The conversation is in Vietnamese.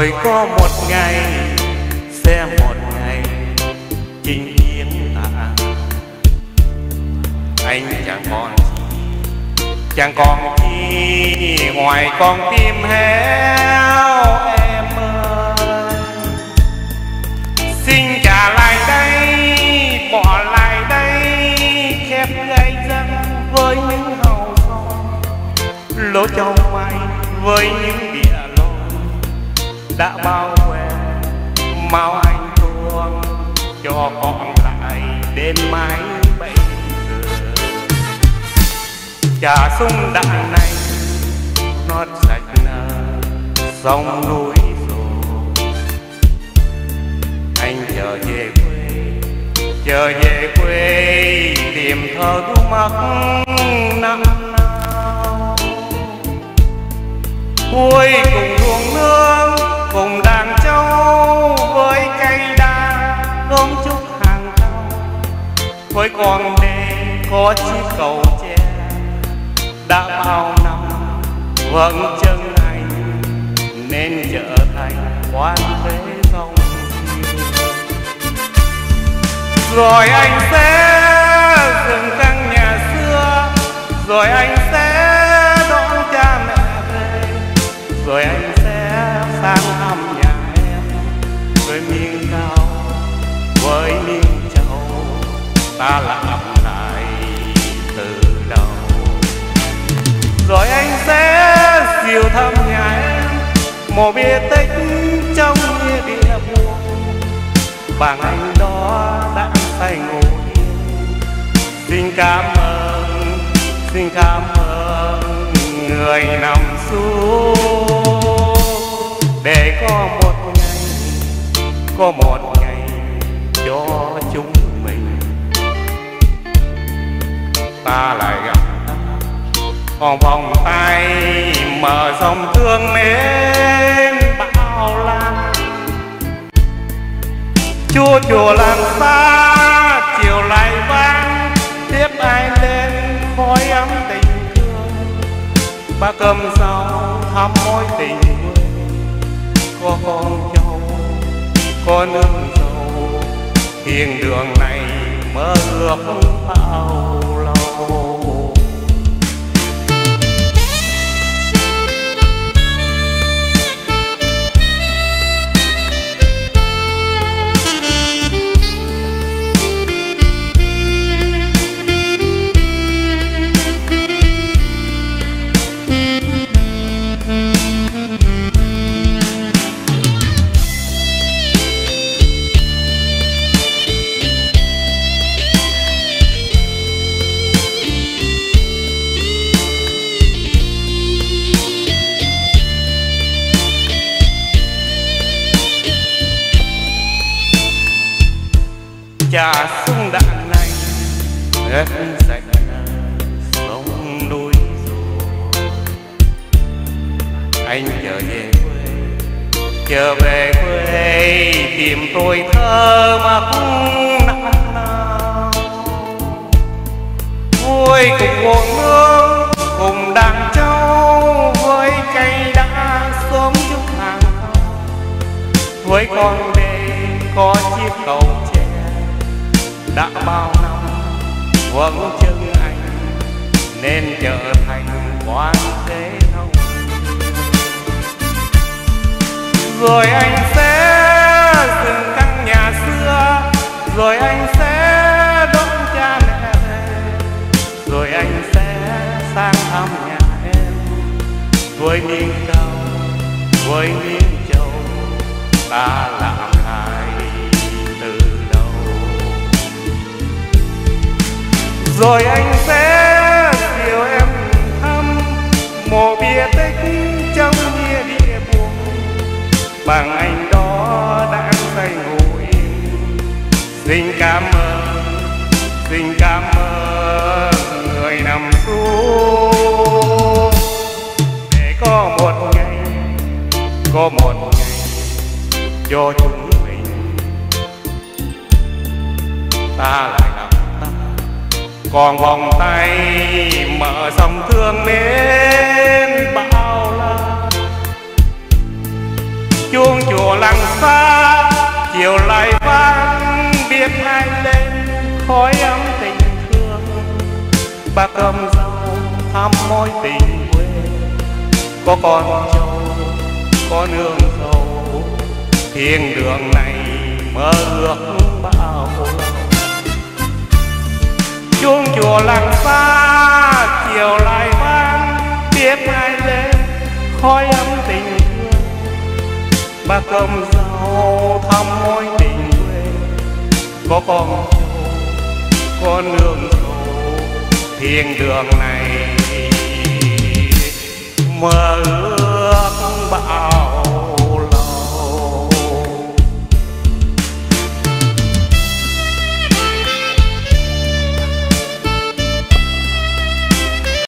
Rồi có một ngày sẽ một ngày chinh chiến ta. Anh chẳng còn gì, chẳng còn gì ngoài con tim héo em ơi. Xin trả lại đây bỏ lại đây khép gai răng với những hầu lỗ trong mai với những địa đã bao quen mau anh tuông cho còn lại đến mãi bây giờ. Trà sung đạn này nót sạch nở sông núi rồi. Anh trở về quê trở về quê tìm thơ thu mắc nặng nào. Cuối cùng ruộng nương với con đê có chiếc cầu tre đã bao năm vẫn chân anh, nên trở thành quan thế không rồi anh sẽ dừng căn nhà xưa, rồi anh sẽ làm lại từ đầu rồi anh sẽ chiều thăm nhà em một bia tích trong bia địa buồn. Bằng anh đó đã say ngồi. Xin cảm ơn, xin cảm ơn người nằm xuống. Để có một ngày, có một ta lại gặp. Còn vòng tay mở dòng thương mến bao la chúa chùa làng xa chiều lại vang tiếp ai lên khói ấm tình thương. Ba cơm rau thăm mối tình quê có con trâu có nước dầu, thiên đường này mơ ước bao. Trà sung đạn này hết sạch sông núi rồi. Anh trở về quê trở về quê tìm tôi thơ mà không năm nào. Vui cùng ngọn nương cùng đàn trâu với cây đá sớm chúc hàng. Với con vẫn chân anh nên trở thành quan thế thông rồi anh sẽ dừng căn nhà xưa, rồi anh sẽ đón cha mẹ về, rồi anh sẽ sang thăm nhà em. Với niên cao với niên trầu ta làm rồi anh sẽ chiều em thăm mộ bia tích trong nghĩa địa buồn. Bằng anh đó đã say ngủ im. Xin cảm ơn, xin cảm ơn. Còn vòng tay, mở dòng thương mến bao la. Chuông chùa lặng xa, chiều lại vang, biết ai lên khói ấm tình thương. Ba cầm rau thăm mối tình quê, có con trâu, có nương dâu. Thiên đường này mơ ước bao chùa làng xa, chiều lại vang tiếp hai lên khói ấm tình thương ba cầm dâu thăm mối tình quê, có con trâu có nương dâu, thiên đường này mơ ước.